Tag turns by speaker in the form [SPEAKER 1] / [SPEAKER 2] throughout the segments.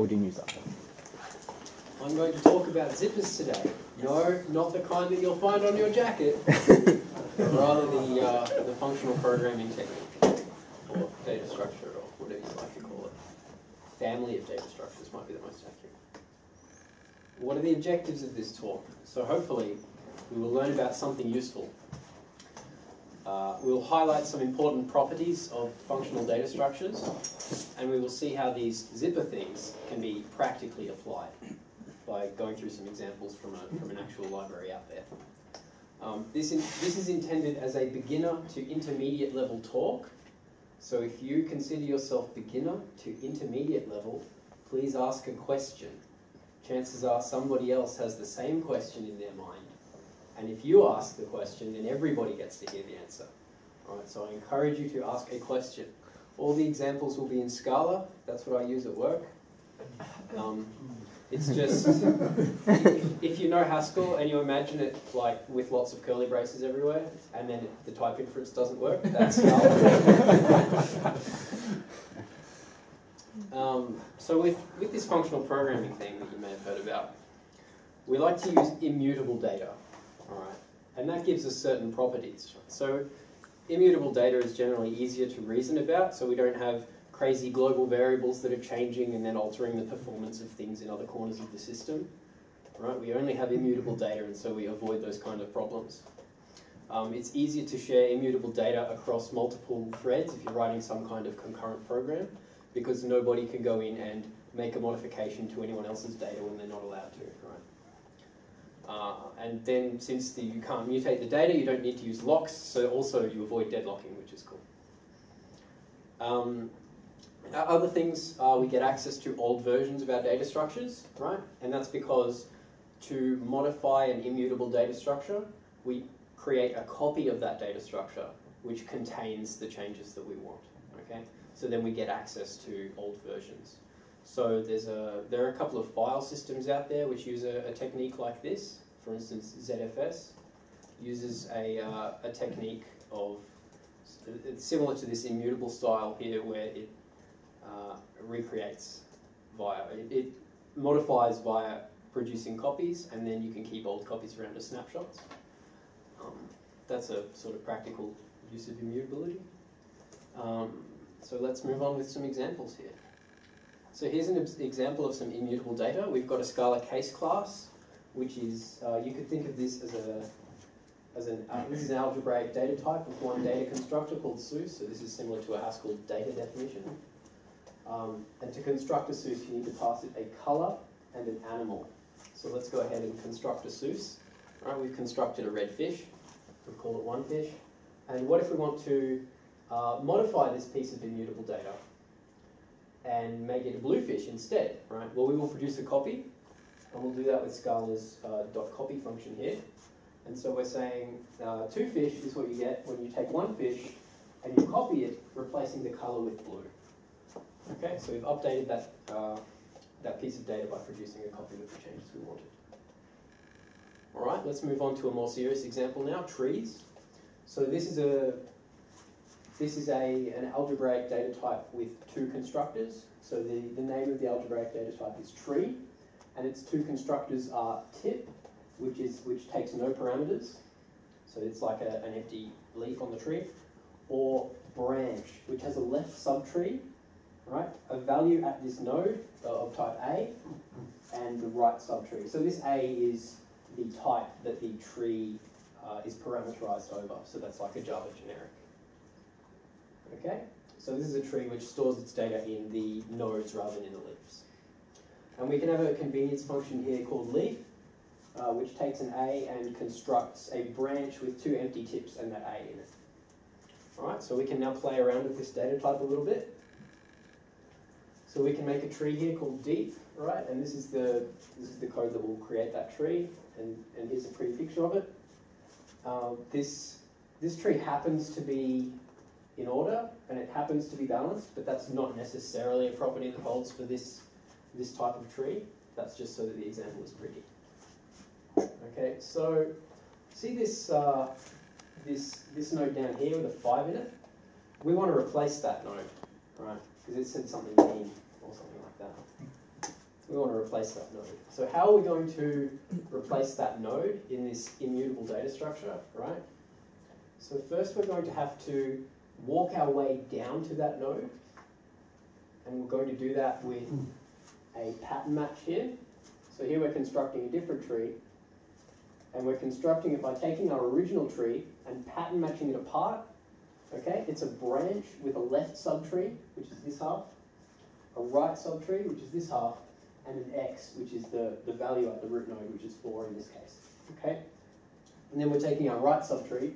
[SPEAKER 1] recording user.
[SPEAKER 2] I'm going to talk about zippers today. No, not the kind that you'll find on your jacket, but rather the, uh, the functional programming technique, or data structure, or whatever you like to call it. Family of data structures might be the most accurate. What are the objectives of this talk? So hopefully we will learn about something useful. Uh, we'll highlight some important properties of functional data structures, and we will see how these zipper things can be practically applied by going through some examples from, a, from an actual library out there. Um, this, in, this is intended as a beginner to intermediate level talk, so if you consider yourself beginner to intermediate level, please ask a question. Chances are somebody else has the same question in their mind and if you ask the question, then everybody gets to hear the answer. All right, so I encourage you to ask a question. All the examples will be in Scala. That's what I use at work. Um, it's just, if you know Haskell and you imagine it like with lots of curly braces everywhere, and then the type inference doesn't work, that's Scala. um, so with, with this functional programming thing that you may have heard about, we like to use immutable data. All right, and that gives us certain properties. So immutable data is generally easier to reason about, so we don't have crazy global variables that are changing and then altering the performance of things in other corners of the system. Right? We only have immutable data, and so we avoid those kind of problems. Um, it's easier to share immutable data across multiple threads if you're writing some kind of concurrent program, because nobody can go in and make a modification to anyone else's data when they're not allowed to. Right? Uh, and then since the, you can't mutate the data, you don't need to use locks, so also you avoid deadlocking, which is cool. Um, other things we get access to old versions of our data structures, right? And that's because to modify an immutable data structure, we create a copy of that data structure which contains the changes that we want, okay? So then we get access to old versions. So there's a, there are a couple of file systems out there which use a, a technique like this. For instance, ZFS uses a, uh, a technique of, it's similar to this immutable style here where it uh, recreates via, it, it, modifies via producing copies and then you can keep old copies around as snapshots. Um, that's a sort of practical use of immutability. Um, so let's move on with some examples here. So here's an example of some immutable data. We've got a Scala case class, which is, uh, you could think of this as a, as an, uh, this is an algebraic data type with one data constructor called Seuss, so this is similar to a Haskell data definition. Um, and to construct a Seuss, you need to pass it a color and an animal. So let's go ahead and construct a Seuss. All right, we've constructed a red fish. We'll call it one fish. And what if we want to uh, modify this piece of immutable data? And make it a bluefish instead, right? Well, we will produce a copy, and we'll do that with Scala's uh, dot copy function here. And so we're saying uh, two fish is what you get when you take one fish and you copy it, replacing the color with blue. Okay, so we've updated that, uh, that piece of data by producing a copy with the changes we wanted. All right, let's move on to a more serious example now, trees. So this is a this is a, an algebraic data type with two constructors. So the, the name of the algebraic data type is tree, and its two constructors are tip, which, is, which takes no parameters, so it's like a, an empty leaf on the tree, or branch, which has a left subtree, right? A value at this node of type A, and the right subtree. So this A is the type that the tree uh, is parameterized over, so that's like a Java generic. Okay, so this is a tree which stores its data in the nodes rather than in the leaves. And we can have a convenience function here called leaf, uh, which takes an A and constructs a branch with two empty tips and that A in it. Alright, so we can now play around with this data type a little bit. So we can make a tree here called deep, right? And this is the this is the code that will create that tree, and, and here's a pretty picture of it. Uh, this this tree happens to be in order and it happens to be balanced, but that's not necessarily a property that holds for this, this type of tree. That's just so that the example is pretty. Okay, so see this, uh, this, this node down here with a 5 in it? We want to replace that node, right? Because it said something mean or something like that. we want to replace that node. So how are we going to replace that node in this immutable data structure, right? So first we're going to have to walk our way down to that node, and we're going to do that with a pattern match here. So here we're constructing a different tree, and we're constructing it by taking our original tree and pattern matching it apart. Okay, it's a branch with a left subtree, which is this half, a right subtree, which is this half, and an x, which is the, the value at the root node, which is 4 in this case. Okay? And then we're taking our right subtree,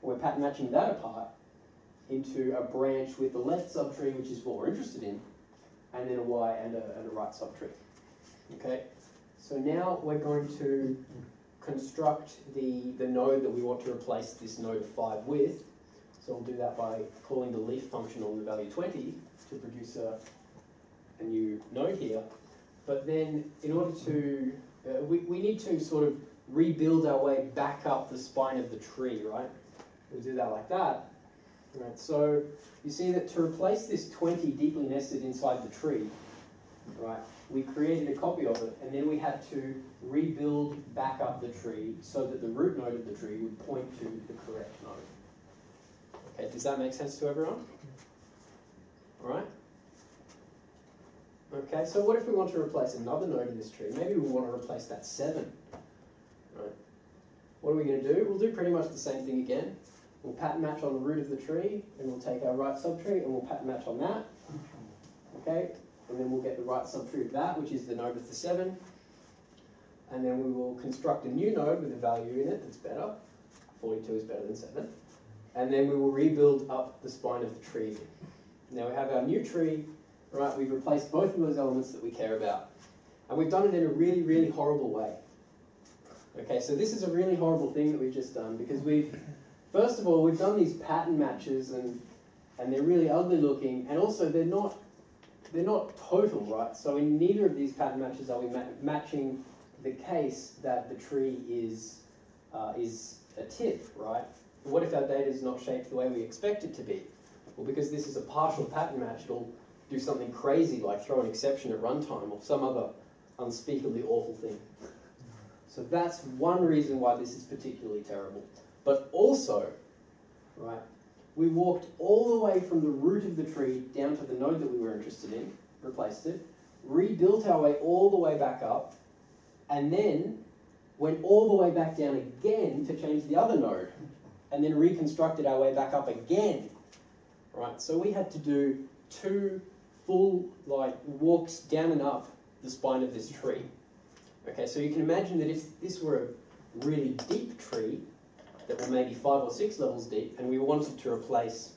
[SPEAKER 2] we're pattern matching that apart into a branch with the left subtree, which is what we're interested in, and then a y and a, and a right subtree. Okay? So now we're going to construct the, the node that we want to replace this node 5 with. So we'll do that by calling the leaf function on the value 20 to produce a, a new node here. But then in order to, uh, we, we need to sort of rebuild our way back up the spine of the tree, right? We'll do that like that. Right, so you see that to replace this 20 deeply nested inside the tree, right, we created a copy of it and then we had to rebuild back up the tree so that the root node of the tree would point to the correct node. Okay, does that make sense to everyone? All right? Okay, so what if we want to replace another node in this tree? Maybe we want to replace that 7. Right. What are we going to do? We'll do pretty much the same thing again. We'll pattern match on the root of the tree, and we'll take our right subtree, and we'll pattern match on that. Okay, and then we'll get the right subtree of that, which is the node with the 7. And then we will construct a new node with a value in it that's better. 42 is better than 7. And then we will rebuild up the spine of the tree. Now we have our new tree, right? We've replaced both of those elements that we care about. And we've done it in a really, really horrible way. Okay, so this is a really horrible thing that we've just done because we've, first of all, we've done these pattern matches and, and they're really ugly looking and also they're not, they're not total, right? So in neither of these pattern matches are we ma matching the case that the tree is, uh, is a tip, right? What if our data is not shaped the way we expect it to be? Well, because this is a partial pattern match, it'll do something crazy like throw an exception at runtime or some other unspeakably awful thing. So that's one reason why this is particularly terrible. But also, right, we walked all the way from the root of the tree down to the node that we were interested in, replaced it, rebuilt our way all the way back up, and then went all the way back down again to change the other node, and then reconstructed our way back up again. Right, so we had to do two full like walks down and up the spine of this tree. Okay, so you can imagine that if this were a really deep tree that were maybe five or six levels deep, and we wanted to replace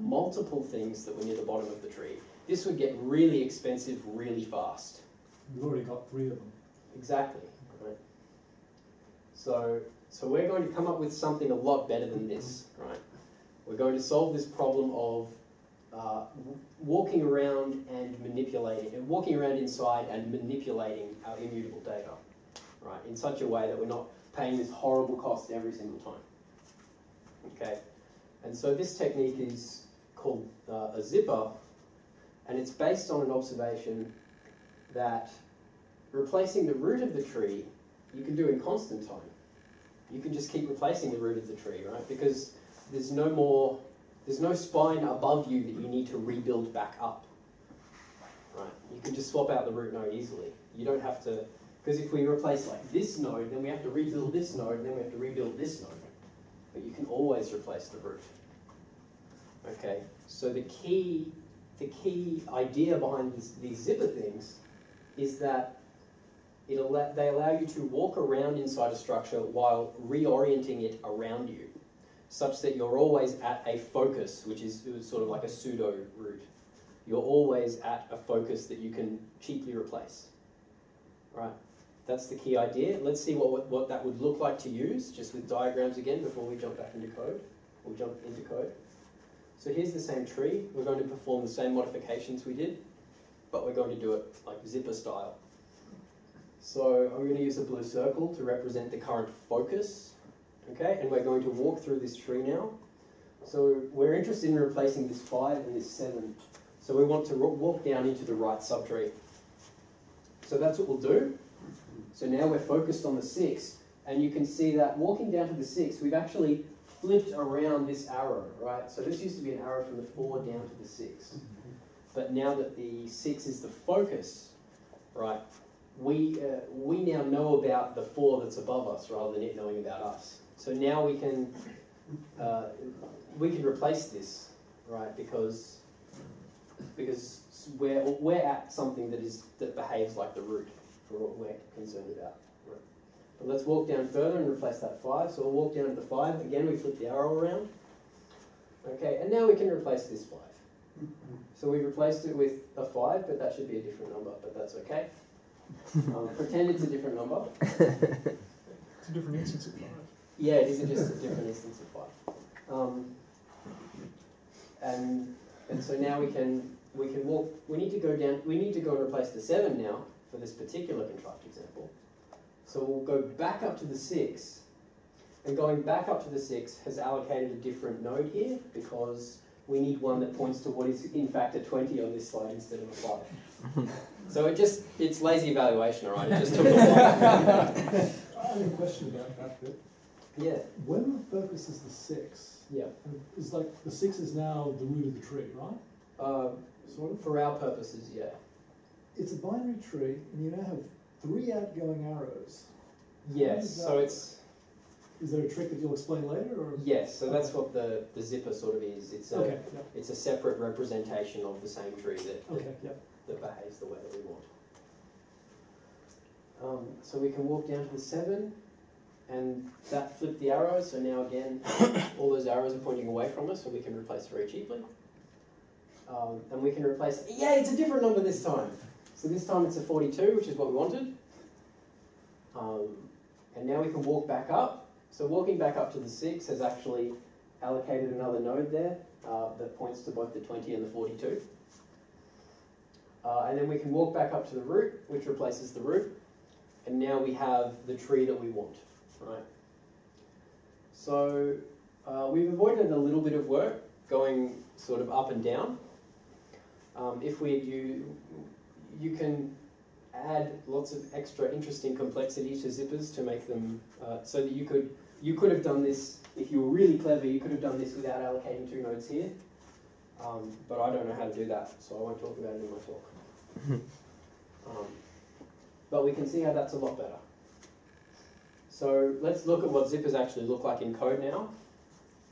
[SPEAKER 2] multiple things that were near the bottom of the tree, this would get really expensive really fast.
[SPEAKER 1] We've already got three of them.
[SPEAKER 2] Exactly. Right. So, so we're going to come up with something a lot better than this, right? We're going to solve this problem of uh, walking around and manipulating, and walking around inside and manipulating our immutable data, right, in such a way that we're not paying this horrible cost every single time. Okay, and so this technique is called uh, a zipper, and it's based on an observation that replacing the root of the tree you can do in constant time. You can just keep replacing the root of the tree, right? Because there's no more there's no spine above you that you need to rebuild back up. Right? You can just swap out the root node easily. You don't have to, because if we replace like this node, then we have to rebuild this node, then we have to rebuild this node. But you can always replace the root. Okay, so the key, the key idea behind this, these zipper things is that it al they allow you to walk around inside a structure while reorienting it around you such that you're always at a focus, which is uh, sort of like a pseudo root. You're always at a focus that you can cheaply replace. Right, that's the key idea. Let's see what, what that would look like to use, just with diagrams again before we jump back into code, or jump into code. So here's the same tree. We're going to perform the same modifications we did, but we're going to do it like zipper style. So I'm going to use a blue circle to represent the current focus Okay, and we're going to walk through this tree now. So we're interested in replacing this 5 and this 7. So we want to walk down into the right subtree. So that's what we'll do. So now we're focused on the 6, and you can see that walking down to the 6, we've actually flipped around this arrow, right? So this used to be an arrow from the 4 down to the 6. But now that the 6 is the focus, right, we, uh, we now know about the 4 that's above us rather than it knowing about us. So now we can, uh, we can replace this, right, because, because we're, we're at something that, is, that behaves like the root for what we're concerned about. Right. But let's walk down further and replace that 5. So we'll walk down to the 5. Again, we flip the arrow around. Okay, and now we can replace this 5. So we replaced it with a 5, but that should be a different number, but that's okay. Um, pretend it's a different number.
[SPEAKER 1] It's a different instance of five.
[SPEAKER 2] Yeah, it is just a different instance of 5. Um, and, and so now we can, we can walk, we need to go down, we need to go and replace the 7 now for this particular contrived example. So we'll go back up to the 6, and going back up to the 6 has allocated a different node here because we need one that points to what is in fact a 20 on this slide instead of a 5. so it just, it's lazy evaluation, alright? It just took a while.
[SPEAKER 1] I have a question about that bit.
[SPEAKER 2] yeah,
[SPEAKER 1] When the focus is the six,
[SPEAKER 2] yeah.
[SPEAKER 1] it's like the six is now the root of the tree, right?
[SPEAKER 2] Uh,
[SPEAKER 1] Sort of.
[SPEAKER 2] for our purposes, yeah.
[SPEAKER 1] It's a binary tree, and you now have three outgoing arrows.
[SPEAKER 2] Yes, so it's,
[SPEAKER 1] Is there a trick that you'll explain later, or?
[SPEAKER 2] yes, so that's what the, the zipper sort of is. It's a,
[SPEAKER 1] Okay, yeah,
[SPEAKER 2] it's a separate representation of the same tree that, that
[SPEAKER 1] okay, yeah.
[SPEAKER 2] that behaves the way that we want. Um, so we can walk down to the seven, and that flipped the arrow. So now again, all those arrows are pointing away from us, so we can replace very cheaply. Um, and we can replace. Yeah, it's a different number this time. So this time it's a 42, which is what we wanted. Um, and now we can walk back up. So walking back up to the six has actually allocated another node there uh, that points to both the 20 and the 42. Uh, and then we can walk back up to the root, which replaces the root. And now we have the tree that we want, right? So uh, we've avoided a little bit of work going sort of up and down. Um, if we you can add lots of extra interesting complexity to zippers to make them uh, so that you could you could have done this if you were really clever. You could have done this without allocating two nodes here. Um, but I don't know how to do that, so I won't talk about it in my talk. Um, but we can see how that's a lot better. So let's look at what zippers actually look like in code now,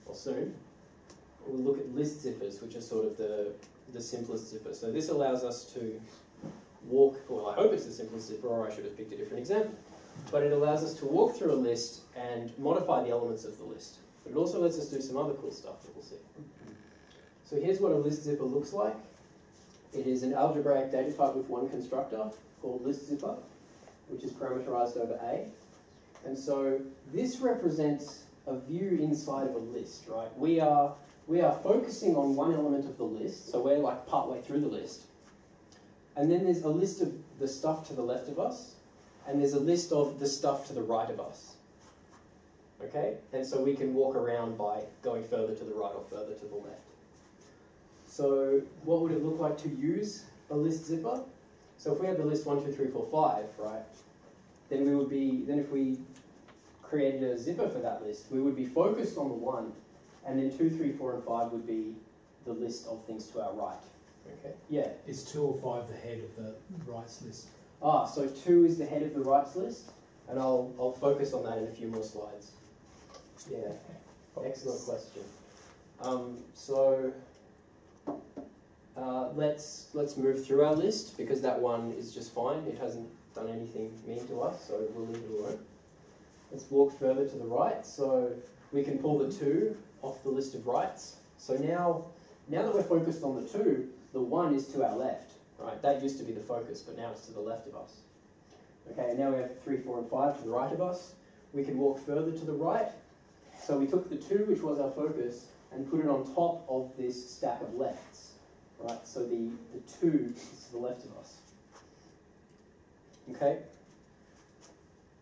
[SPEAKER 2] or soon. We'll look at list zippers, which are sort of the, the simplest zipper. So this allows us to walk, well I hope it's the simplest zipper, or I should have picked a different example. But it allows us to walk through a list and modify the elements of the list. But it also lets us do some other cool stuff that we'll see. So here's what a list zipper looks like. It is an algebraic data type with one constructor called list zipper, which is parameterized over A. And so this represents a view inside of a list, right? We are we are focusing on one element of the list, so we're like partway through the list. And then there's a list of the stuff to the left of us, and there's a list of the stuff to the right of us. Okay? And so we can walk around by going further to the right or further to the left. So what would it look like to use a list zipper? So if we had the list one, two, three, four, five, right? Then we would be then if we created a zipper for that list, we would be focused on the one, and then two, three, four, and five would be the list of things to our right. Okay. Yeah.
[SPEAKER 3] Is two or five the head of the rights list?
[SPEAKER 2] Ah, so two is the head of the rights list, and I'll I'll focus on that in a few more slides. Yeah. Excellent question. Um, so uh, let's let's move through our list because that one is just fine. It hasn't done anything mean to us, so we'll leave it alone. Let's walk further to the right. So we can pull the two off the list of rights. So now now that we're focused on the two, the one is to our left. Right, that used to be the focus, but now it's to the left of us. Okay, and now we have three, four, and five to the right of us. We can walk further to the right. So we took the two, which was our focus, and put it on top of this stack of lefts. Right, so the, the two is to the left of us. Okay?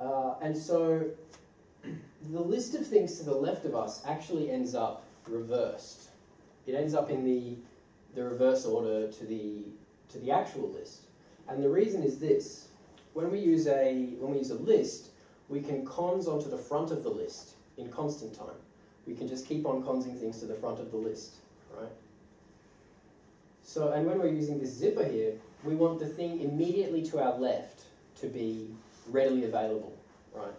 [SPEAKER 2] Uh, and so the list of things to the left of us actually ends up reversed. It ends up in the, the reverse order to the, to the actual list. And the reason is this. when we use a when we use a list, we can cons onto the front of the list in constant time. We can just keep on consing things to the front of the list, right? So, and when we're using this zipper here, we want the thing immediately to our left to be readily available, right?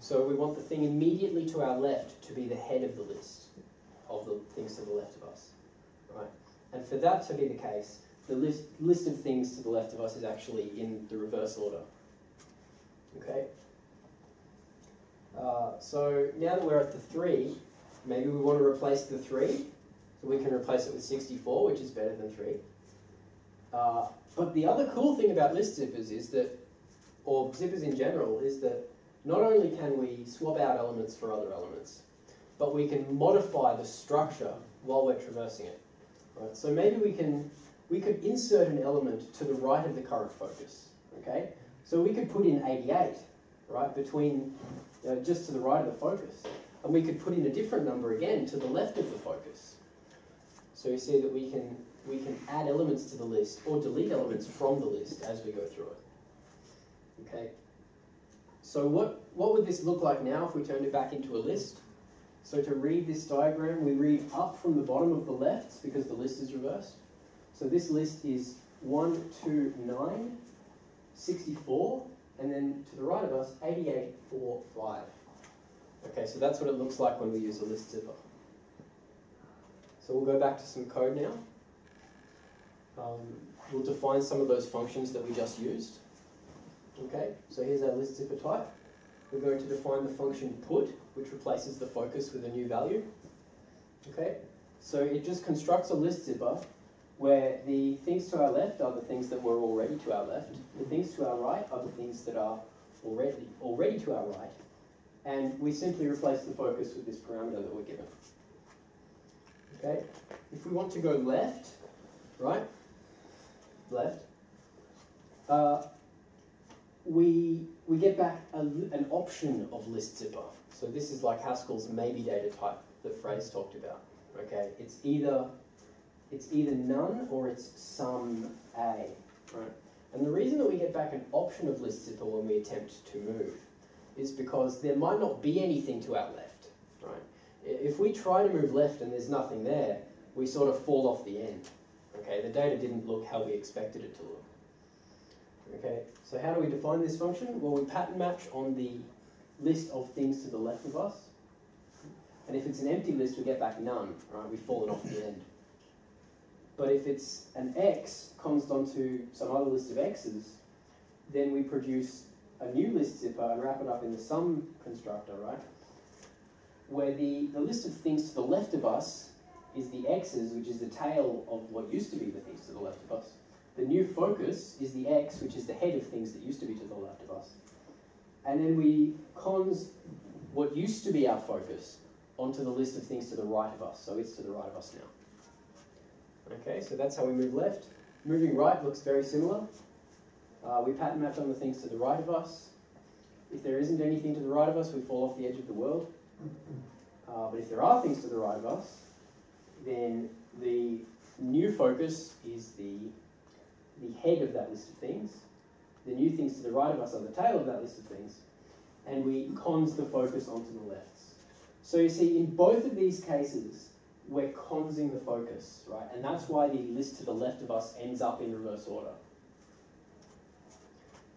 [SPEAKER 2] So we want the thing immediately to our left to be the head of the list of the things to the left of us? And for that to be the case, the list, list of things to the left of us is actually in the reverse order. Okay? Uh, so now that we're at the 3, maybe we want to replace the 3. So we can replace it with 64, which is better than 3. Uh, but the other cool thing about list zippers is that, or zippers in general, is that not only can we swap out elements for other elements, but we can modify the structure while we're traversing it. Right? So maybe we can we could insert an element to the right of the current focus. Okay, so we could put in 88, right, between just to the right of the focus, and we could put in a different number again to the left of the focus. So you see that we can we can add elements to the list or delete elements from the list as we go through it. Okay. So what what would this look like now if we turned it back into a list? So to read this diagram, we read up from the bottom of the left because the list is reversed. So this list is 1, 2, 9, 64, and then to the right of us, 88, 4, 5. Okay, so that's what it looks like when we use a list zipper. So we'll go back to some code now. Um, we'll define some of those functions that we just used. Okay, so here's our list zipper type. We're going to define the function put, which replaces the focus with a new value. Okay, so it just constructs a list zipper where the things to our left are the things that were already to our left, the things to our right are the things that are already already to our right, and we simply replace the focus with this parameter that we're given. Okay, if we want to go left, right, left, uh, we we get back a, an option of list zipper. So this is like Haskell's maybe data type that Fraser talked about. Okay, it's either it's either none or it's some A, right? And the reason that we get back an option of list zipper when we attempt to move is because there might not be anything to our left, right? If we try to move left and there's nothing there, we sort of fall off the end. Okay, the data didn't look how we expected it to look. Okay, so how do we define this function? Well, we pattern match on the list of things to the left of us. And if it's an empty list, we get back none, right? We've fallen off the end. But if it's an x const onto some other list of x's, then we produce a new list zipper and wrap it up in the Some constructor, right? Where the, the list of things to the left of us is the x's, which is the tail of what used to be the things to the left of us. The new focus is the x, which is the head of things that used to be to the left of us. And then we cons what used to be our focus onto the list of things to the right of us. So it's to the right of us now. Okay, so that's how we move left. Moving right looks very similar. Uh, we pattern match on the things to the right of us. If there isn't anything to the right of us, we fall off the edge of the world. Uh, but if there are things to the right of us, then the new focus is the, the head of that list of things. The new things to the right of us are the tail of that list of things. And we cons the focus onto the lefts. So you see, in both of these cases, we're consing the focus, right? And that's why the list to the left of us ends up in reverse order.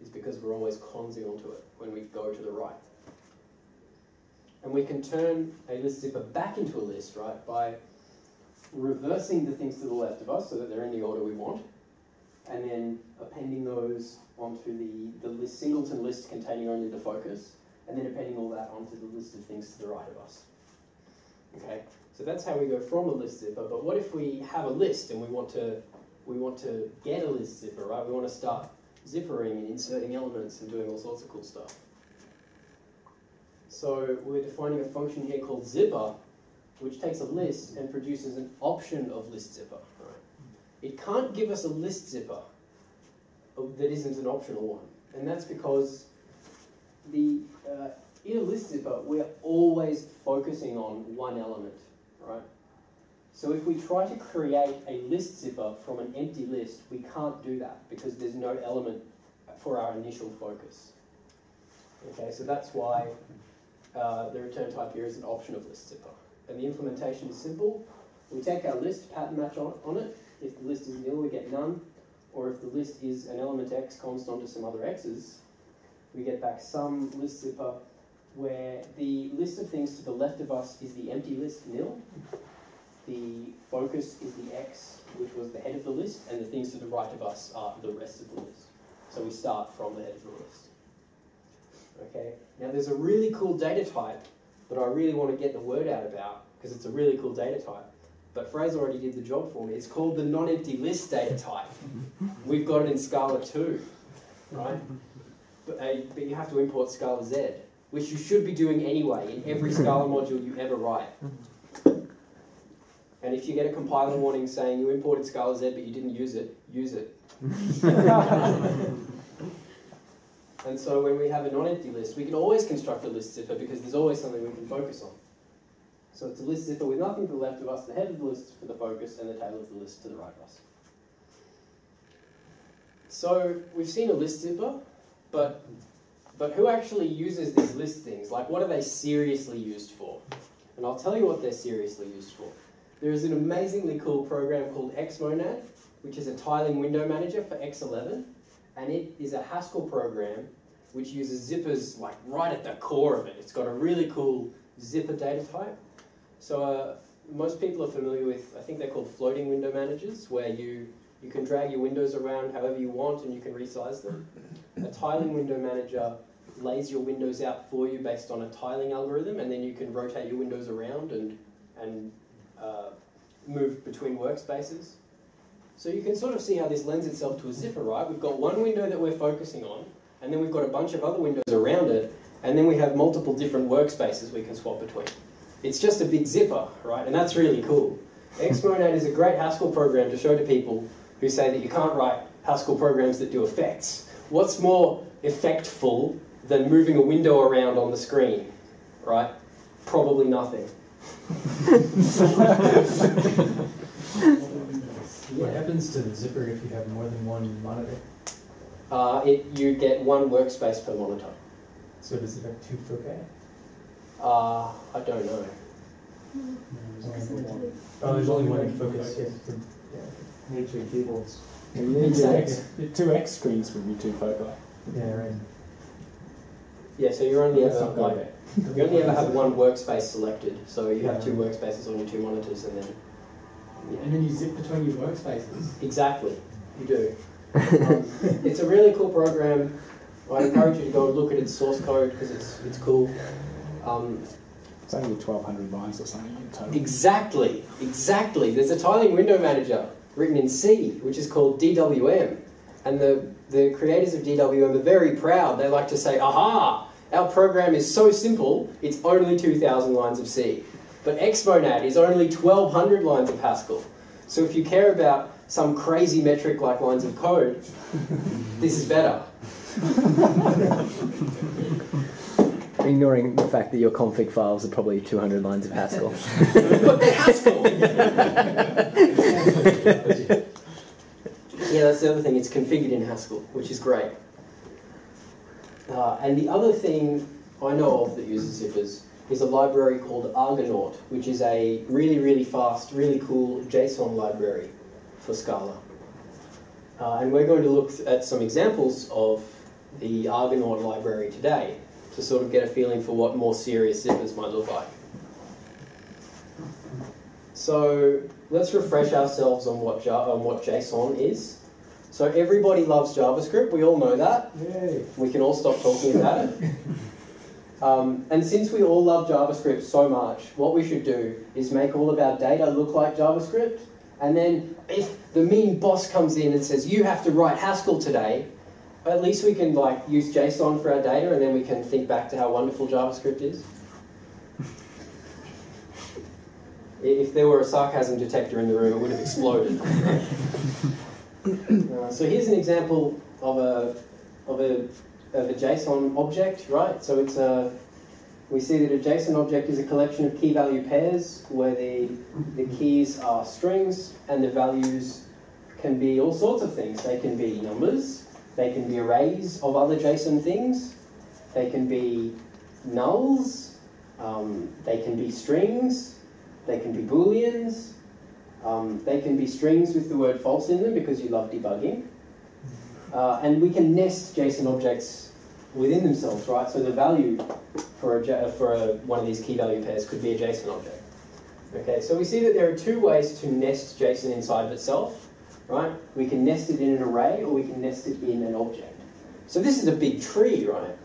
[SPEAKER 2] Is because we're always consing onto it when we go to the right. And we can turn a list zipper back into a list, right, by reversing the things to the left of us so that they're in the order we want, and then appending those onto the, the list, singleton list containing only the focus, and then appending all that onto the list of things to the right of us. Okay, so that's how we go from a list zipper. But what if we have a list and we want to we want to get a list zipper, right? We want to start zippering and inserting elements and doing all sorts of cool stuff. So we're defining a function here called zipper, which takes a list and produces an option of list zipper. It can't give us a list zipper that isn't an optional one, and that's because the uh, in a list zipper we're always focusing on one element, right? So if we try to create a list zipper from an empty list, we can't do that because there's no element for our initial focus. Okay, so that's why uh, the return type here is an option of list zipper. And the implementation is simple. We take our list, pattern match on, on it. If the list is nil, we get none. Or if the list is an element x constant to some other x's, we get back some list zipper where the list of things to the left of us is the empty list nil. The focus is the x, which was the head of the list, and the things to the right of us are the rest of the list. So we start from the head of the list. Okay, now there's a really cool data type that I really want to get the word out about because it's a really cool data type. But Fraser already did the job for me. It's called the non-empty list data type. We've got it in Scala 2, right? But, uh, but you have to import Scalaz, which you should be doing anyway in every Scala module you ever write. And if you get a compiler warning saying you imported Scalaz but you didn't use it, use it. and so when we have a non-empty list, we can always construct a list zipper because there's always something we can focus on. So it's a list zipper with nothing to the left of us, the head of the list for the focus, and the tail of the list to the right of us. So we've seen a list zipper, but but who actually uses these list things? Like what are they seriously used for? And I'll tell you what they're seriously used for. There is an amazingly cool program called Xmonad, which is a tiling window manager for X11, and it is a Haskell program which uses zippers like right at the core of it. It's got a really cool zipper data type. So uh, most people are familiar with, I think they're called floating window managers, where you, you can drag your windows around however you want and you can resize them. A tiling window manager lays your windows out for you based on a tiling algorithm, and then you can rotate your windows around and, and uh, move between workspaces. So you can sort of see how this lends itself to a zipper, right? We've got one window that we're focusing on, and then we've got a bunch of other windows around it, and then we have multiple different workspaces we can swap between. It's just a big zipper, right? And that's really cool. Xmonad is a great Haskell program to show to people who say that you can't write Haskell programs that do effects. What's more effectful than moving a window around on the screen, right? Probably nothing.
[SPEAKER 3] What happens to the zipper if you have more than one monitor?
[SPEAKER 2] Uh, it, you get one workspace per monitor.
[SPEAKER 3] So does it have two foci?
[SPEAKER 2] Uh, I don't know.
[SPEAKER 3] Oh, there's only one in focus.
[SPEAKER 4] Nature keyboards.
[SPEAKER 5] You need two
[SPEAKER 2] Exactly.
[SPEAKER 5] X, two X screens would be two foci.
[SPEAKER 3] Yeah, right.
[SPEAKER 2] Yeah, so you're only
[SPEAKER 3] That's
[SPEAKER 2] ever
[SPEAKER 3] not
[SPEAKER 2] like you only ever have one workspace selected. So you have two workspaces on your two monitors, and then yeah.
[SPEAKER 4] And then you zip between your workspaces.
[SPEAKER 2] Exactly, you do. Um, it's a really cool program. I encourage you to go and look at its source code because it's it's cool. Um,
[SPEAKER 5] It's only 1,200 lines or something in total.
[SPEAKER 2] exactly, exactly. There's a tiling window manager written in C, which is called DWM, and the the creators of DWM are very proud. They like to say, "Aha! Our program is so simple. It's only 2,000 lines of C." But Xmonad is only 1,200 lines of Haskell. So if you care about some crazy metric like lines of code, this is better.
[SPEAKER 6] Ignoring the fact that your config files are probably 200 lines of Haskell.
[SPEAKER 2] but they're Haskell. yeah, that's the other thing. It's configured in Haskell, which is great. Uh, and the other thing I know of that uses zippers is a library called Argonaut, which is a really, really fast, really cool JSON library for Scala. Uh, and we're going to look at some examples of the Argonaut library today to sort of get a feeling for what more serious zippers might look like. So let's refresh ourselves on what, on what JSON is. So everybody loves JavaScript, we all know that.
[SPEAKER 4] Yay.
[SPEAKER 2] We can all stop talking about it. Um, and since we all love JavaScript so much, what we should do is make all of our data look like JavaScript. And then if the mean boss comes in and says, you have to write Haskell today, at least we can like use JSON for our data and then we can think back to how wonderful JavaScript is. If there were a sarcasm detector in the room, it would have exploded. Uh, so here's an example of a, of a of a JSON object, right? So it's a, we see that a JSON object is a collection of key value pairs where the, the keys are strings and the values can be all sorts of things. They can be numbers, They can be arrays of other JSON things. They can be nulls. Um, they can be strings. They can be booleans. Um, they can be strings with the word false in them because you love debugging. Uh, and we can nest JSON objects within themselves, right? So the value for, a, J- for a, one of these key value pairs could be a JSON object. Okay, so we see that there are two ways to nest JSON inside of itself, right? We can nest it in an array or we can nest it in an object. So this is a big tree, right?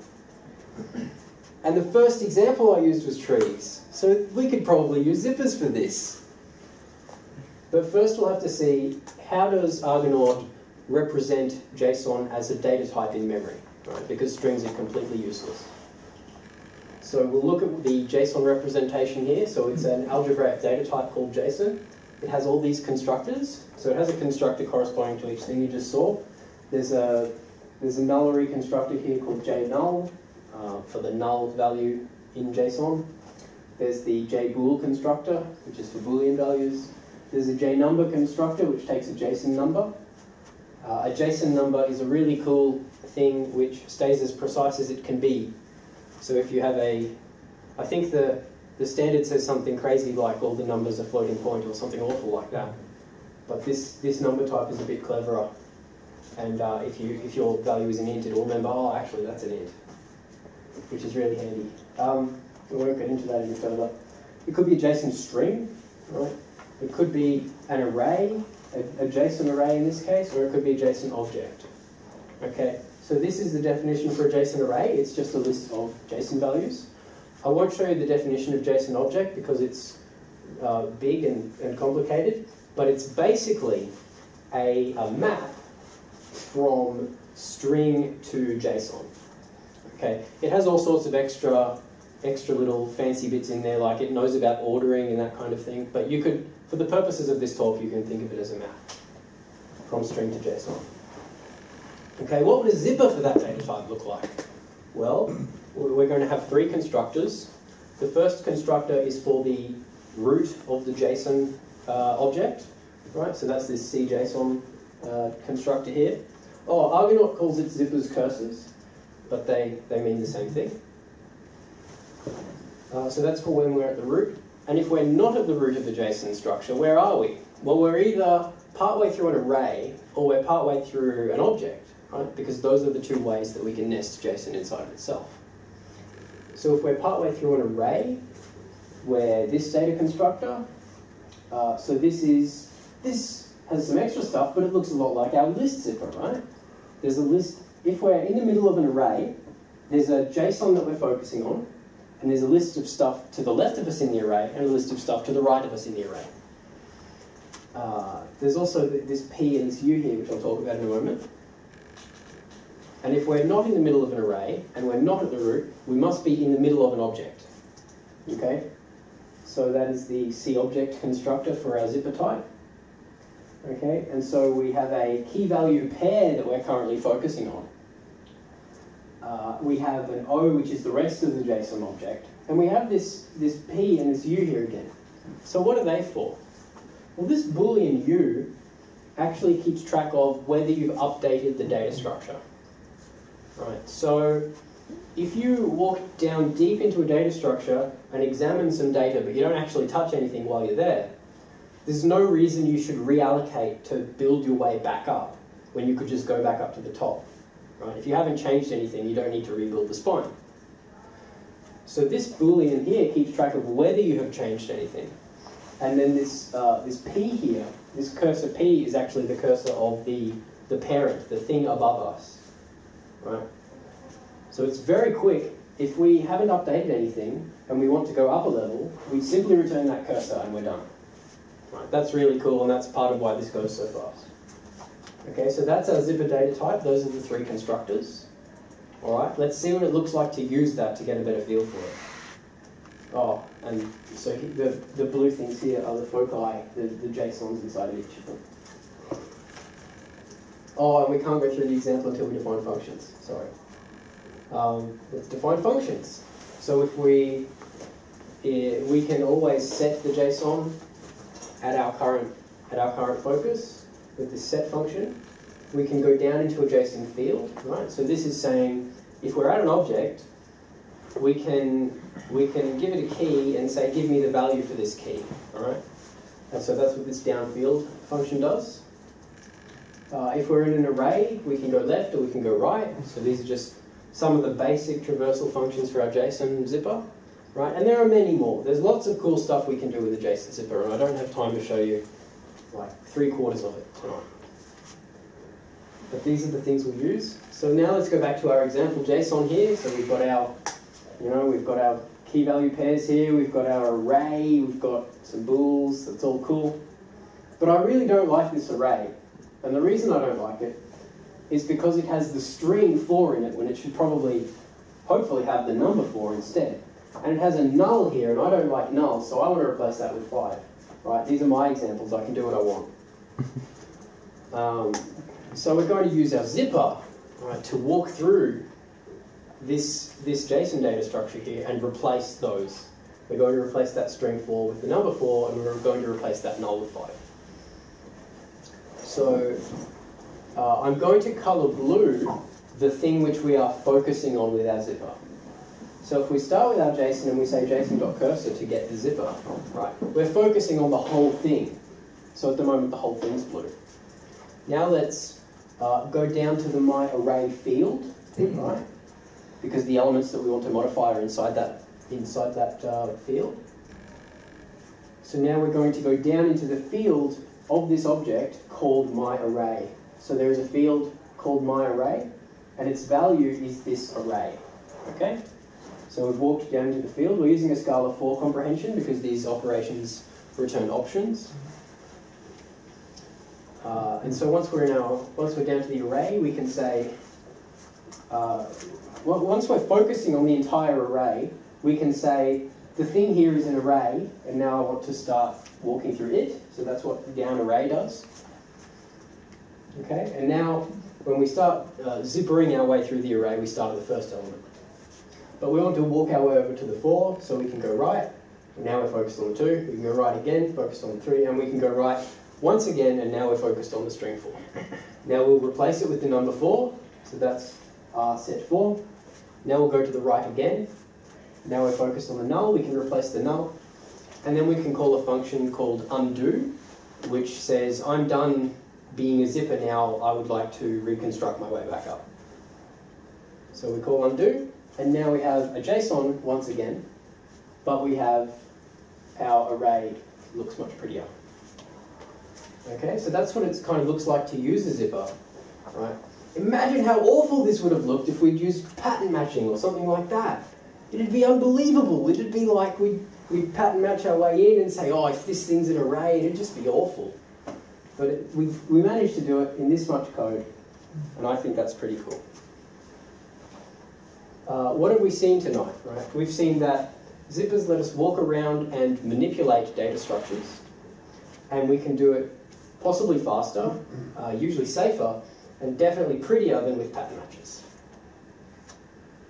[SPEAKER 2] And the first example I used was trees. So we could probably use zippers for this. But first we'll have to see how does Argonaut represent JSON as a data type in memory, right? Because strings are completely useless. So we'll look at the JSON representation here. So it's an algebraic data type called JSON. It has all these constructors. So it has a constructor corresponding to each thing you just saw. There's a there's a nullary constructor here called jnull uh, for the null value in JSON. There's the jbool constructor, which is for boolean values. There's a jnumber constructor, which takes a JSON number. Uh, a JSON number is a really cool thing which stays as precise as it can be. So if you have a, I think the, the standard says something crazy like all the numbers are floating point or something awful like that. But this, this number type is a bit cleverer. And uh, if, you, if your value is an int, it will remember, oh, actually that's an int, which is really handy. Um, we won't get into that any further. It could be a JSON string, right? It could be an array, a, a JSON array in this case, or it could be a JSON object. Okay, so this is the definition for a JSON array. It's just a list of JSON values. I won't show you the definition of JSON object because it's uh, big and, and complicated, but it's basically a, a map from string to JSON. Okay, it has all sorts of extra extra little fancy bits in there, like it knows about ordering and that kind of thing. But you could, for the purposes of this talk, you can think of it as a map from string to JSON. Okay, what would a zipper for that data type look like? Well, we're going to have three constructors. The first constructor is for the root of the JSON uh, object, right? So that's this CJSON uh, constructor here. Oh, Argonaut calls it zippers cursors, but they, they mean the same thing. Uh, so that's for when we're at the root. And if we're not at the root of the JSON structure, where are we? Well, we're either partway through an array or we're partway through an object, right? Because those are the two ways that we can nest JSON inside of itself. So if we're partway through an array, where this data constructor, uh, so this is, this has some extra stuff, but it looks a lot like our list zipper, right? There's a list, if we're in the middle of an array, there's a JSON that we're focusing on, and there's a list of stuff to the left of us in the array, and a list of stuff to the right of us in the array. Uh, there's also this P and this U here, which I'll talk about in a moment. And if we're not in the middle of an array, and we're not at the root, we must be in the middle of an object. Okay? So that is the C object constructor for our zipper type. Okay, and so we have a key value pair that we're currently focusing on. Uh, we have an O, which is the rest of the JSON object, and we have this, this P and this U here again. So what are they for? Well, this Boolean U actually keeps track of whether you've updated the data structure. Right, so if you walk down deep into a data structure and examine some data, but you don't actually touch anything while you're there, there's no reason you should reallocate to build your way back up when you could just go back up to the top. Right? If you haven't changed anything, you don't need to rebuild the spine. So this boolean here keeps track of whether you have changed anything. And then this, uh, this p here, this cursor p is actually the cursor of the, the parent, the thing above us. Right? So it's very quick. If we haven't updated anything and we want to go up a level, we simply return that cursor and we're done. Right, that's really cool and that's part of why this goes so fast. Okay, so that's our zipper data type. Those are the three constructors. All right, let's see what it looks like to use that to get a better feel for it. Oh, and so the, the blue things here are the foci, the, the JSONs inside of each of them. Oh, and we can't go through the example until we define functions. Sorry. Um, let's define functions. So if we, eh, we can always set the JSON at our current at our current focus with this set function. we can go down into a JSON field, right? So this is saying if we're at an object, we can we can give it a key and say give me the value for this key, all right? And so that's what this down field function does. Uh, if we're in an array, we can go left or we can go right. So these are just some of the basic traversal functions for our JSON zipper, right? And there are many more. There's lots of cool stuff we can do with a JSON zipper, and I don't have time to show you like three quarters of it tonight. But these are the things we'll use. So now let's go back to our example JSON here. So we've got our, you know, we've got our key value pairs here, we've got our array, we've got some bools, that's all cool. But I really don't like this array. And the reason I don't like it is because it has the string 4 in it when it should probably, hopefully have the number 4 instead. And it has a null here, and I don't like nulls, so I want to replace that with 5. Right, these are my examples, I can do what I want. Um, so we're going to use our zipper right, to walk through this, this JSON data structure here and replace those. We're going to replace that string 4 with the number 4, and we're going to replace that null with 5. So uh, I'm going to color blue the thing which we are focusing on with our zipper. So if we start with our JSON and we say JSON.cursor to get the zipper, right, we're focusing on the whole thing. So at the moment the whole thing's blue. Now let's uh, go down to the my array field, right? Because the elements that we want to modify are inside that inside that uh, field. So now we're going to go down into the field of this object called my array. So there is a field called my array, and its value is this array. Okay? So we've walked down to the field. We're using a Scala for comprehension because these operations return options. Uh, and so once we're our, once we're down to the array, we can say, uh, once we're focusing on the entire array, we can say the thing here is an array, and now I want to start walking through it. So that's what down array does. Okay, and now when we start uh, zippering our way through the array, we start at the first element. But we want to walk our way over to the 4, so we can go right. And now we're focused on the 2. We can go right again, focused on the 3, and we can go right once again, and now we're focused on the string 4. Now we'll replace it with the number 4, so that's our set 4. Now we'll go to the right again. Now we're focused on the null, we can replace the null. And then we can call a function called undo, which says, I'm done being a zipper now, I would like to reconstruct my way back up. So we call undo, and now we have a JSON once again, but we have our array looks much prettier. Okay, so that's what it kind of looks like to use a zipper, right? Imagine how awful this would have looked if we'd used pattern matching or something like that. It'd be unbelievable. It'd be like we'd, match our way in and say, oh, if this thing's an array, it'd just be awful. But it, we, we managed to do it in this much code, and I think that's pretty cool. Uh, what have we seen tonight, right? We've seen that zippers let us walk around and manipulate data structures, and we can do it possibly faster, uh, usually safer, and definitely prettier than with pattern matches.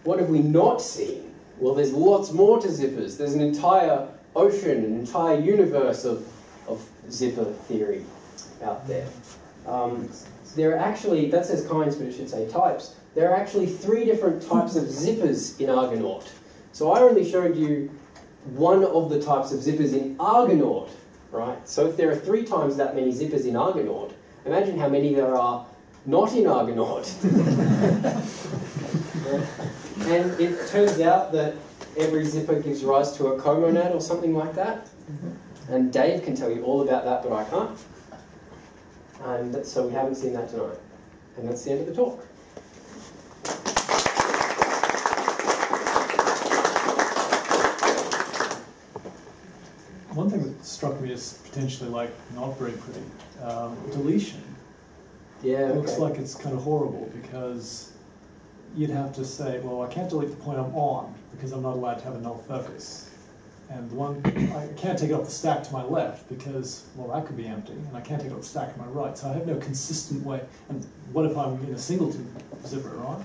[SPEAKER 2] What have we not seen? Well, there's lots more to zippers. There's an entire ocean, an entire universe of, of zipper theory out there. Um, there are actually, that says kinds, but it should say types. There are actually three different types of zippers in Argonaut. So I only showed you one of the types of zippers in Argonaut, right? So if there are three times that many zippers in Argonaut, imagine how many there are not in Argonaut. and it turns out that every zipper gives rise to a comonad or something like that. And Dave can tell you all about that, but I can't. And so we haven't seen that tonight. And that's the end of the talk.
[SPEAKER 3] One thing that struck me as potentially like not very pretty, um, deletion.
[SPEAKER 2] Yeah,
[SPEAKER 3] It looks like it's kind of horrible because you'd have to say, well, I can't delete the point I'm on because I'm not allowed to have a null focus. And the one, I can't take it off the stack to my left because, well, that could be empty, and I can't take it off the stack to my right. So I have no consistent way. And what if I'm in a singleton zipper, right?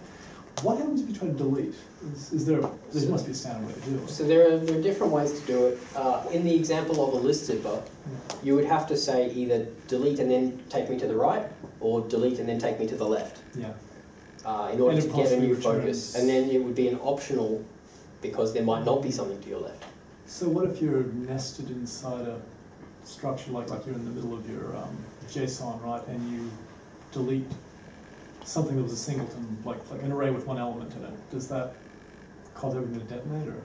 [SPEAKER 3] What happens if you try to delete? Is, is there, there must be a standard way to do it.
[SPEAKER 2] So there are, there are different ways to do it. Uh, in the example of a list zipper, you would have to say either delete and then take me to the right, or delete and then take me to the left
[SPEAKER 3] Yeah.
[SPEAKER 2] Uh, in order to get a new
[SPEAKER 3] returns-
[SPEAKER 2] focus. And then it would be an optional because there might not be something to your left.
[SPEAKER 3] So what if you're nested inside a structure like like you're in the middle of your um, JSON, right, and you delete something that was a singleton, like like an array with one element in it? Does that cause everything to detonate, or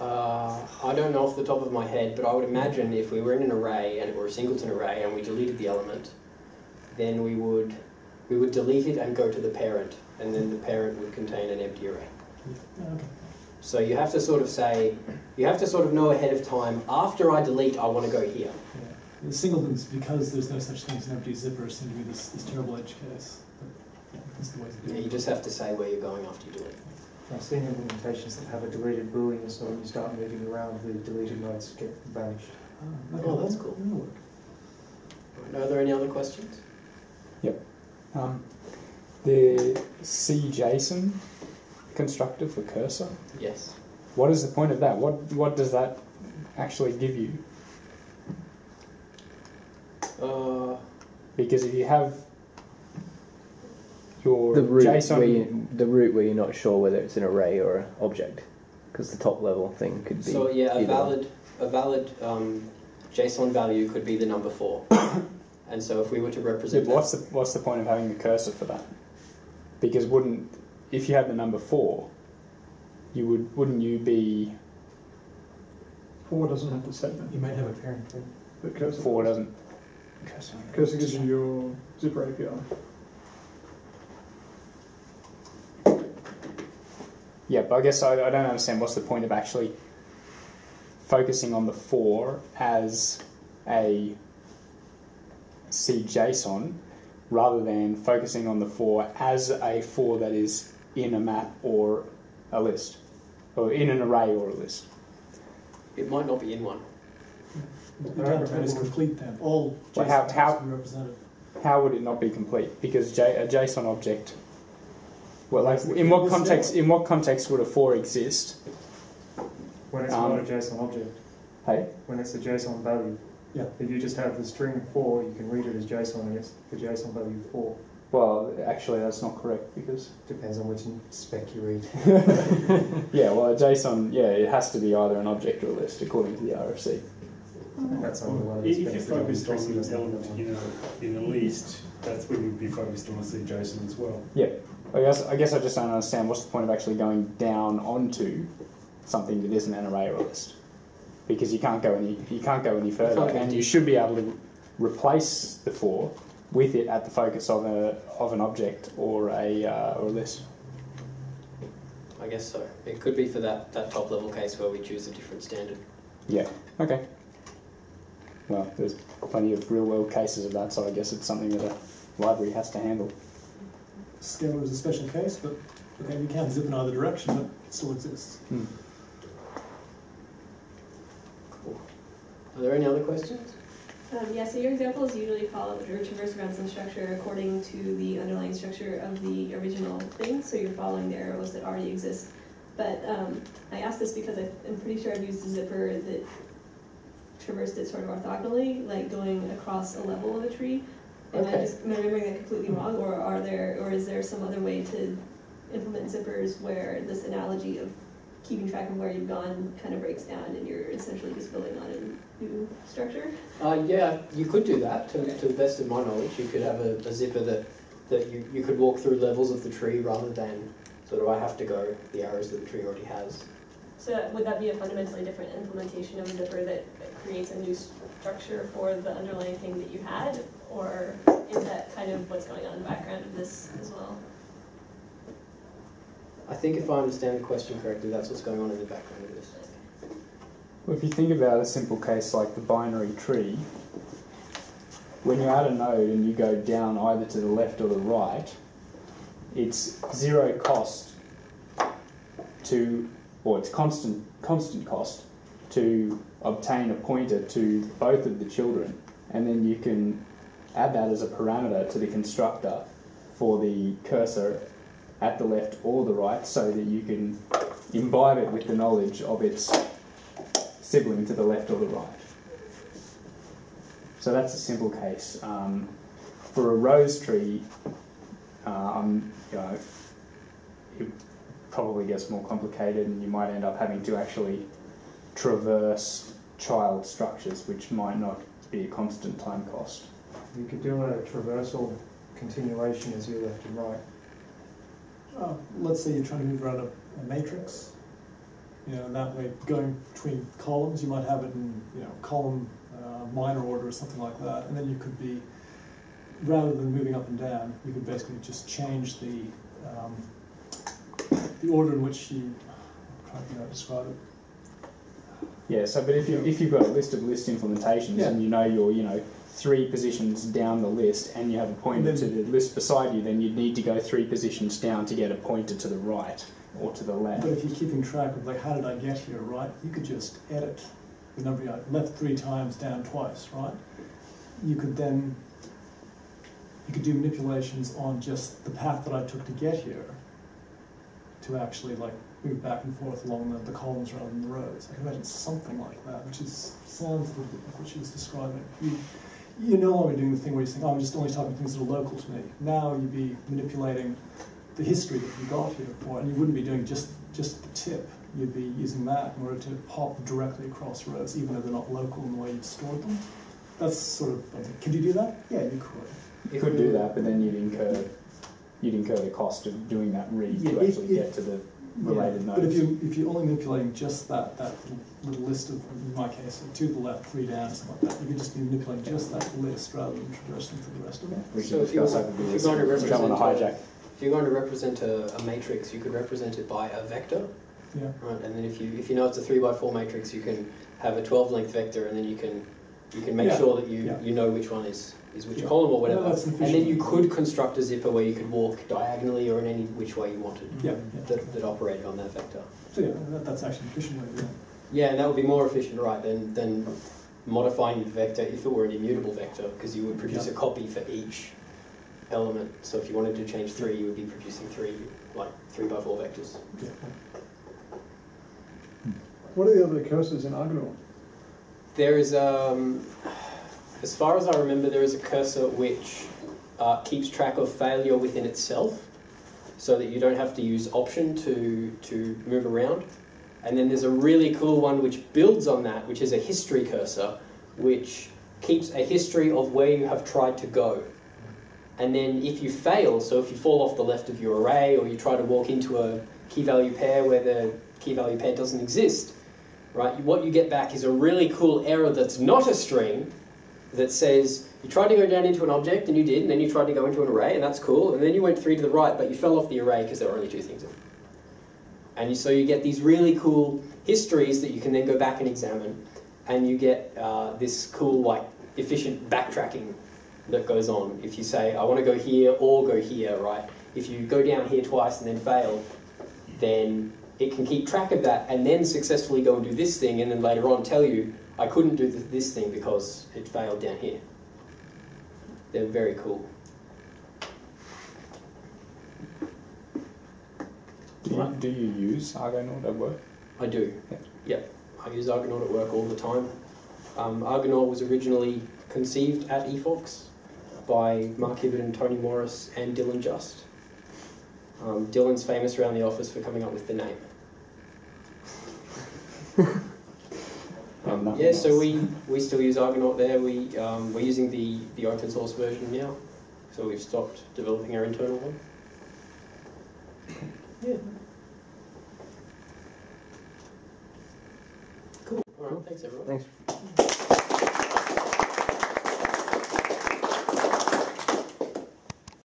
[SPEAKER 2] Uh, I don't know off the top of my head, but I would imagine if we were in an array and it were a singleton array and we deleted the element, then we would we would delete it and go to the parent, and then the parent would contain an empty array.
[SPEAKER 3] okay.
[SPEAKER 2] So you have to sort of say, you have to sort of know ahead of time. After I delete, I want to go here.
[SPEAKER 3] Yeah. The singletons, because there's no such thing as an empty zipper, seem to be this, this terrible edge case. But, yeah, that's the way to do
[SPEAKER 2] Yeah,
[SPEAKER 3] it.
[SPEAKER 2] you just have to say where you're going after you delete.
[SPEAKER 4] I've seen implementations that have a deleted boolean, so when you start moving around, the deleted nodes get vanished.
[SPEAKER 3] Ah, okay.
[SPEAKER 2] Oh, that's cool.
[SPEAKER 3] That'll work.
[SPEAKER 2] Right, Are there any other questions?
[SPEAKER 5] Um, the CJSON constructor for cursor.
[SPEAKER 2] Yes.
[SPEAKER 5] What is the point of that? What what does that actually give you?
[SPEAKER 2] Uh,
[SPEAKER 5] Because if you have your
[SPEAKER 6] The root
[SPEAKER 5] JSON,
[SPEAKER 6] where you, the root where you're not sure whether it's an array or an object, because the top level thing could be.
[SPEAKER 2] so yeah, a
[SPEAKER 6] either one.
[SPEAKER 2] valid a valid um, JSON value could be the number four. and so if we were to
[SPEAKER 5] Yeah,
[SPEAKER 2] represent
[SPEAKER 5] but what's the what's the point of having the cursor for that? Because wouldn't if you had the number four, you would wouldn't you be
[SPEAKER 1] Four doesn't have the segment,
[SPEAKER 4] You might have a parent thing.
[SPEAKER 1] but cursor.
[SPEAKER 5] four doesn't cursor.
[SPEAKER 1] Cursor gives you your zipper API.
[SPEAKER 5] Yeah, but I guess I, I don't understand what's the point of actually focusing on the four as a CJSON rather than focusing on the four as a four that is in a map or a list, or in an array or a list.
[SPEAKER 2] it might not be in one.
[SPEAKER 3] The document is complete then, all
[SPEAKER 5] Well,
[SPEAKER 3] JSON
[SPEAKER 5] how- how-
[SPEAKER 3] be represented.
[SPEAKER 5] How would it not be complete? Because J, a JSON object. Well, like in what context? In what context would a four exist?
[SPEAKER 4] When it's
[SPEAKER 5] Um,
[SPEAKER 4] not a JSON object,
[SPEAKER 5] Hey,
[SPEAKER 4] when it's a JSON value.
[SPEAKER 3] Yeah.
[SPEAKER 4] If you just have the string four, you can read it as JSON and it's the JSON value four.
[SPEAKER 5] well, actually, that's not correct because
[SPEAKER 4] Depends on which spec you read.
[SPEAKER 5] yeah, well, a JSON, yeah, it has to be either an object or a list according to the RFC.
[SPEAKER 4] That's only one of the
[SPEAKER 7] If you
[SPEAKER 4] specs that
[SPEAKER 7] focused on
[SPEAKER 4] Tracy was
[SPEAKER 7] an element
[SPEAKER 4] on.
[SPEAKER 7] in a, in a list, that's when you'd be focused on a JSON as well. Yeah.
[SPEAKER 5] I guess I guess I just don't understand what's the point of actually going down onto something that isn't an array or a list, because you can't go any you can't go any further,
[SPEAKER 2] can't
[SPEAKER 5] and you should be able to replace the four with it at the focus of a of an object or a uh, or a list.
[SPEAKER 2] I guess so. It could be for that, that top level case where we choose a different standard.
[SPEAKER 5] Yeah. Okay. Well, there's plenty of real world cases of that, so I guess it's something that a library has to handle.
[SPEAKER 3] Scalar is a special case, but okay, you can zip in either direction, but it still exists.
[SPEAKER 5] Hmm.
[SPEAKER 2] Are there any other questions?
[SPEAKER 8] Um, yeah, so your examples usually follow your traverse around some structure according to the underlying structure of the original thing, so you're following the arrows that already exist. But um, I asked this because I, I'm pretty sure I've used a zipper that traversed it sort of orthogonally, like going across a level of a tree. Am I
[SPEAKER 2] Okay.
[SPEAKER 8] just remembering that completely wrong, or are there, or is there some other way to implement zippers where this analogy of keeping track of where you've gone kind of breaks down, and you're essentially just building on a new structure?
[SPEAKER 2] Uh, yeah, you could do that. To, to the best of my knowledge, you could have a, a zipper that, that you, you could walk through levels of the tree rather than sort of I have to go the arrows that the tree already has.
[SPEAKER 8] So would that be a fundamentally different implementation of a zipper that that creates a new structure for the underlying thing that you had? Or is that kind of what's going on in the background of this as well?
[SPEAKER 2] I think if I understand the question correctly, that's what's going on in the background of this.
[SPEAKER 5] Well, if you think about a simple case like the binary tree, when you add a node and you go down either to the left or the right, it's zero cost to, or it's constant constant cost to obtain a pointer to both of the children, and then you can add that as a parameter to the constructor for the cursor at the left or the right, so that you can imbibe it with the knowledge of its sibling to the left or the right. So that's a simple case. Um, for a rose tree, um, you know, it probably gets more complicated, and you might end up having to actually traverse child structures, which might not be a constant time cost.
[SPEAKER 4] You could do a traversal continuation as you left and right.
[SPEAKER 3] Uh, let's say you're trying to move around a, a matrix, you know, and that way going between columns, you might have it in, you know, column uh, minor order or something like that, and then you could be, rather than moving up and down, you could basically just change the um, the order in which you. I'm trying to how to describe it.
[SPEAKER 5] Yeah. So, but if you if you've got a list of list implementations
[SPEAKER 3] Yeah.
[SPEAKER 5] and you know you're you know three positions down the list and you have a pointer
[SPEAKER 3] And
[SPEAKER 5] to the list beside you, then you'd need to go three positions down to get a pointer to the right or to the left.
[SPEAKER 3] But if you're keeping track of like how did I get here, right? You could just edit the number you left three times, down twice, right? You could then you could do manipulations on just the path that I took to get here to actually like move back and forth along the, the columns rather than the rows. I can imagine something like that, which is sounds a little bit like what she was describing. You, you're no longer doing the thing where you're saying, oh, I'm just only talking things that are local to me. Now you'd be manipulating the history that you got here for, and you wouldn't be doing just, just the tip. You'd be using that in order to pop directly across rows, even though they're not local in the way you've stored them. That's sort of, could you do that? Yeah, you could.
[SPEAKER 5] You could do that, but then you'd incur you'd incur the cost of doing that read
[SPEAKER 3] Yeah,
[SPEAKER 5] to
[SPEAKER 3] if-
[SPEAKER 5] actually
[SPEAKER 3] if-
[SPEAKER 5] get to the related
[SPEAKER 3] Yeah,
[SPEAKER 5] nodes.
[SPEAKER 3] But if you if you're only manipulating just that that little, little list of, in my case, two to the left, three down, something like that, you could just be manipulating just that list rather than traversing through the rest of it.
[SPEAKER 5] we
[SPEAKER 2] So if you
[SPEAKER 5] discuss
[SPEAKER 2] want-
[SPEAKER 5] over
[SPEAKER 2] if
[SPEAKER 5] the
[SPEAKER 2] you're going to
[SPEAKER 5] We don't want to
[SPEAKER 2] represent
[SPEAKER 5] hijack.
[SPEAKER 2] If you're going to represent a, a matrix, you could represent it by a vector,
[SPEAKER 3] Yeah.
[SPEAKER 2] right? And then if you if you know it's a three by four matrix, you can have a twelve length vector, and then you can you can make
[SPEAKER 3] Yeah,
[SPEAKER 2] sure that you,
[SPEAKER 3] yeah.
[SPEAKER 2] you know which one is, is which column or whatever.
[SPEAKER 3] that's
[SPEAKER 2] and then you could construct a zipper where you could walk diagonally or in any which way you wanted
[SPEAKER 3] Yeah.
[SPEAKER 2] that, that operated on that vector.
[SPEAKER 3] So yeah, that, that's actually an efficient way to do it.
[SPEAKER 2] Yeah, and that would be more efficient, right, than, than modifying the vector if it were an immutable vector, because you would produce a copy for each element. So if you wanted to change three, you would be producing three, like three by four vectors.
[SPEAKER 9] What are the other cursors in Argonaut?
[SPEAKER 2] There is, um, as far as I remember, there is a cursor which uh, keeps track of failure within itself, so that you don't have to use option to to move around. And then there's a really cool one which builds on that, which is a history cursor, which keeps a history of where you have tried to go. And then if you fail, so if you fall off the left of your array, or you try to walk into a key value pair where the key value pair doesn't exist, right? What you get back is a really cool error that's not a string that says you tried to go down into an object and you did, and then you tried to go into an array and that's cool, and then you went three to the right, but you fell off the array because there were only two things in it. And so you get these really cool histories that you can then go back and examine, and you get uh, this cool like efficient backtracking that goes on. If you say I want to go here or go here, right? If you go down here twice and then fail, then it can keep track of that and then successfully go and do this thing and then later on tell you I couldn't do this thing because it failed down here. They're very cool.
[SPEAKER 5] Do you, do you use Argonaut at work?
[SPEAKER 2] I do.
[SPEAKER 5] Yeah.
[SPEAKER 2] Yep. I use Argonaut at work all the time. Um, Argonaut was originally conceived at Ephox by Mark Hibberd and Tony Morris and Dylan Just. Um, Dylan's famous around the office for coming up with the name.
[SPEAKER 5] Nothing
[SPEAKER 2] Yeah, so we, we still use Argonaut there. We, um, we're using the, the open source version now, so we've stopped developing our internal one. Yeah. Cool. All right, thanks everyone.
[SPEAKER 6] Thanks.